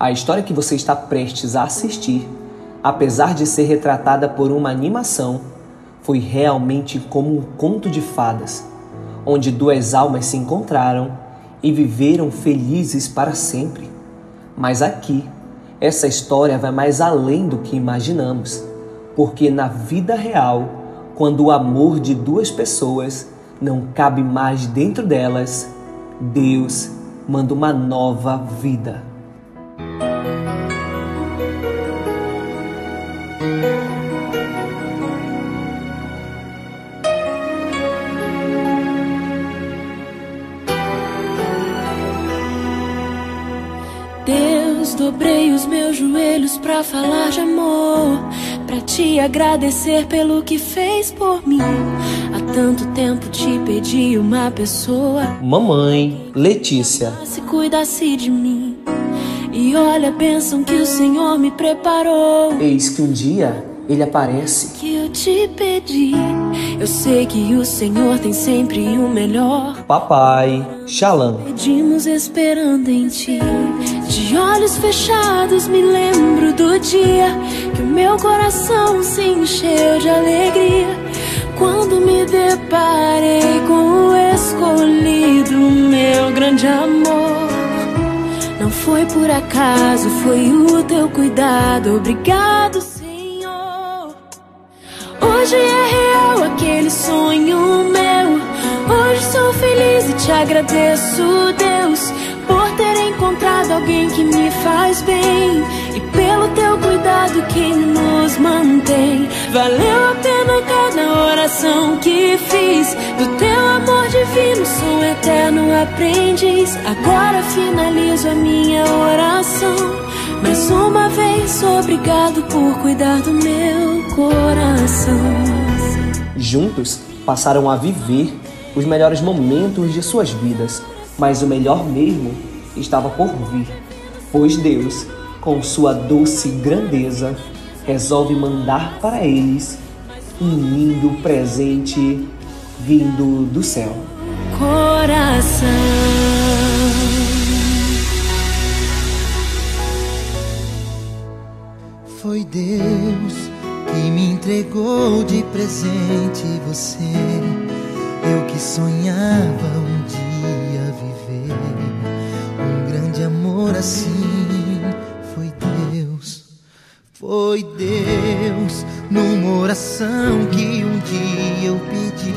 A história que você está prestes a assistir, apesar de ser retratada por uma animação, foi realmente como um conto de fadas, onde duas almas se encontraram e viveram felizes para sempre. Mas aqui, essa história vai mais além do que imaginamos, porque na vida real, quando o amor de duas pessoas não cabe mais dentro delas, Deus manda uma nova vida. Dobrei os meus joelhos pra falar de amor, pra te agradecer pelo que fez por mim. Há tanto tempo te pedi uma pessoa. Mamãe Letícia. Se cuidasse de mim. E olha a bênção que o Senhor me preparou. Eis que um dia ele aparece. Que eu te pedi. Eu sei que o Senhor tem sempre o melhor. Papai, Shalom. Pedimos esperando em ti. De olhos fechados me lembro do dia que o meu coração se encheu de alegria. Quando me deparei com o escolhido, meu grande amor. Não foi por acaso, foi o teu cuidado. Obrigado, Senhor. Hoje é real aquele sonho meu. Hoje sou feliz e te agradeço, Deus, por ter encontrado alguém que me faz bem e pelo teu cuidado que nos mantém. Valeu a pena cada oração que fiz. Do teu amor divino, sou eterno aprendiz. Agora finalizo a minha oração. Mais uma vez, obrigado por cuidar do meu coração. Juntos passaram a viver os melhores momentos de suas vidas, mas o melhor mesmo estava por vir, pois Deus, com sua doce grandeza, resolve mandar para eles um lindo presente vindo do céu. Coração. Foi Deus que me entregou de presente você. Eu que sonhava um assim. Foi Deus, foi Deus, numa oração que um dia eu pedi.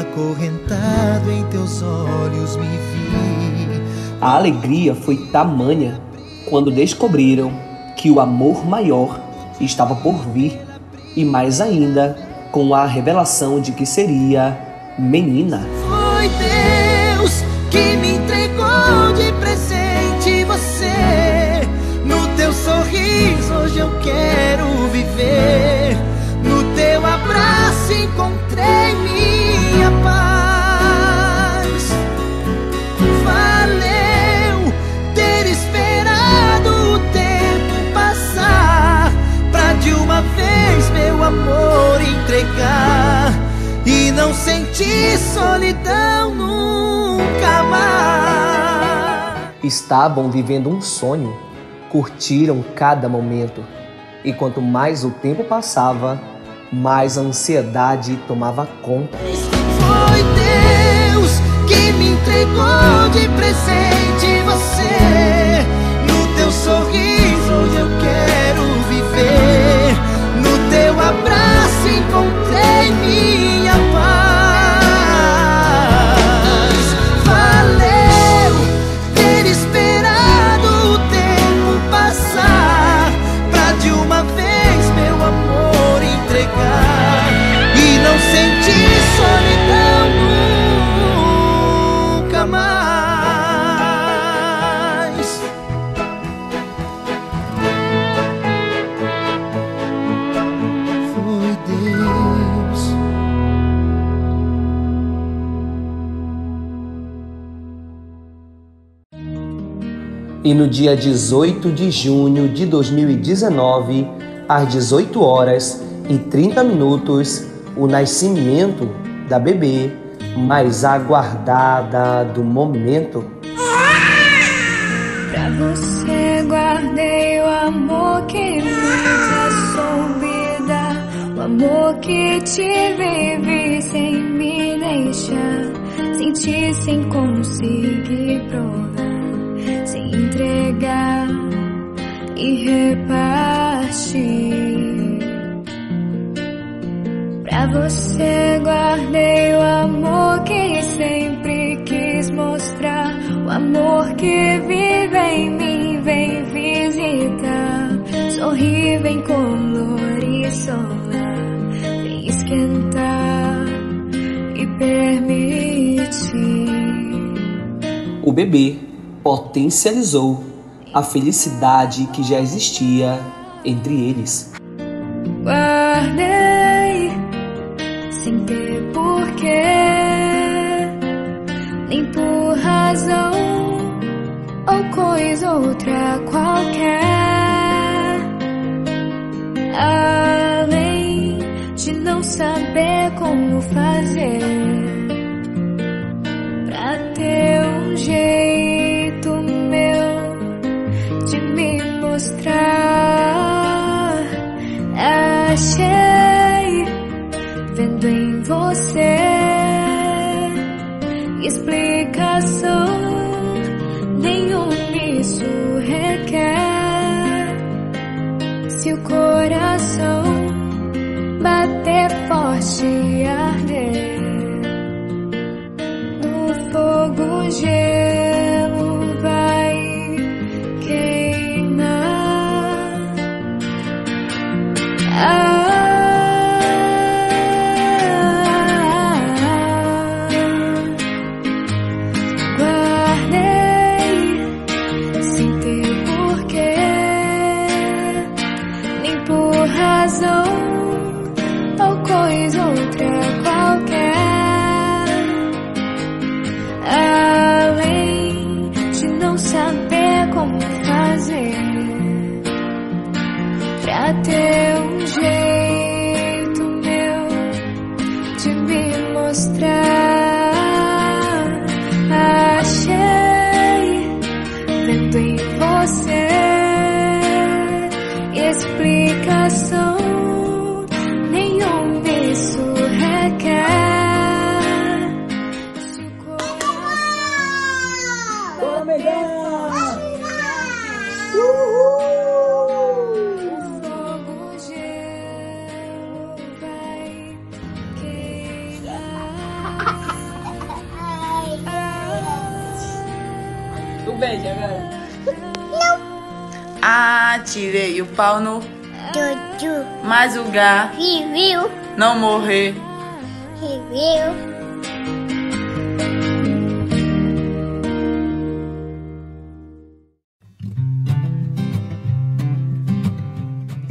Acorrentado em teus olhos me vi. A alegria foi tamanha quando descobriram que o amor maior estava por vir e mais ainda com a revelação de que seria menina. Foi Deus que me entregou de presente No teu sorriso hoje eu quero viver. No teu abraço encontrei minha paz. Valeu ter esperado o tempo passar pra de uma vez meu amor entregar e não sentir solidão Estavam vivendo um sonho, curtiram cada momento, e quanto mais o tempo passava, mais a ansiedade tomava conta. Foi Deus que me entregou de presente E no dia 18 de junho de 2019, às 18 horas e 30 minutos, o nascimento da bebê mais aguardada do momento. Pra você guardei o amor que nunca soube dar, o amor que tive vi sem me deixar, sentir sem conseguir provar, entregar e repartir. Pra você guardei o amor que sempre quis mostrar. O amor que vive em mim, vem visitar. Sorri, vem colorir, solar. Vem esquentar e permitir. O bebê potencializou a felicidade que já existia entre eles. Guardei sem ter porquê, nem por razão ou coisa outra qualquer. Além de não saber como fazer Se o coração bater forte e arder queimar. Um beijo agora. Atirei o pau no Dudu, mas o gá viu, não morrer. viu.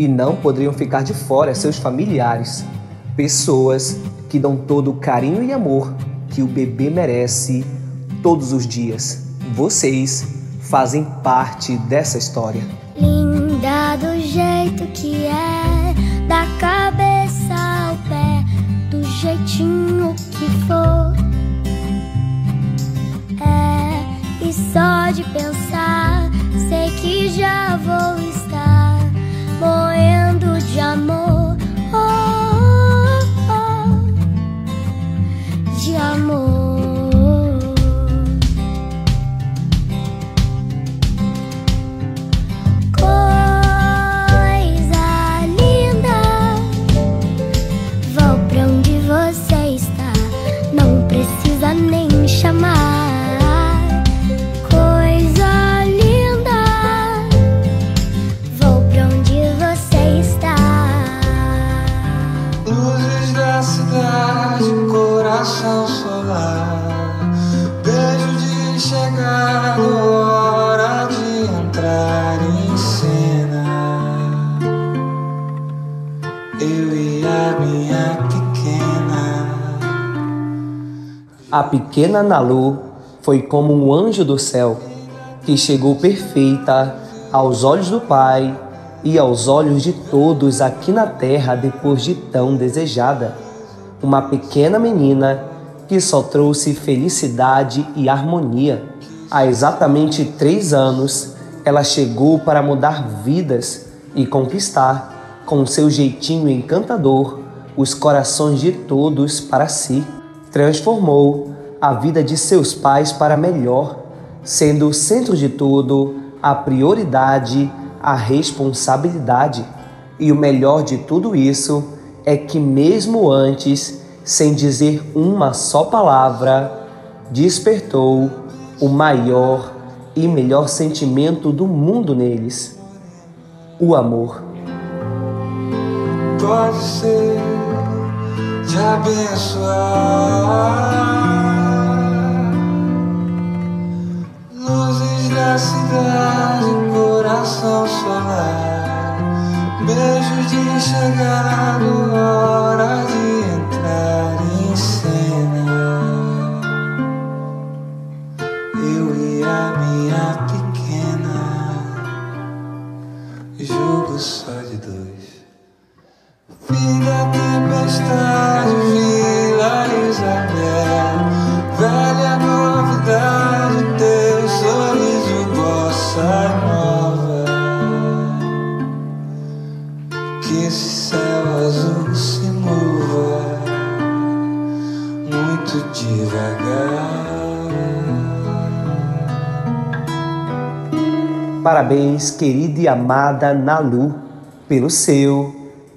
E não poderiam ficar de fora seus familiares, pessoas que dão todo o carinho e amor que o bebê merece todos os dias. Vocês fazem parte dessa história. Linda do jeito que é, da cabeça ao pé, do jeitinho que for. É, e só de pensar, sei que já vou boy A pequena Nalu foi como um anjo do céu que chegou perfeita aos olhos do Pai e aos olhos de todos aqui na terra depois de tão desejada. Uma pequena menina que só trouxe felicidade e harmonia. Há exatamente três anos, Ela chegou para mudar vidas e conquistar, com seu jeitinho encantador, os corações de todos para si. Transformou a vida de seus pais para melhor, sendo o centro de tudo, a prioridade, a responsabilidade. E o melhor de tudo isso é que, mesmo antes, sem dizer uma só palavra, despertou o maior e melhor sentimento do mundo neles: o amor. Pode ser te abençoar. Luzes da cidade, coração solar, beijo de chegada, Parabéns, querida e amada Nalu, pelo seu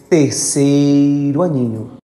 terceiro aninho.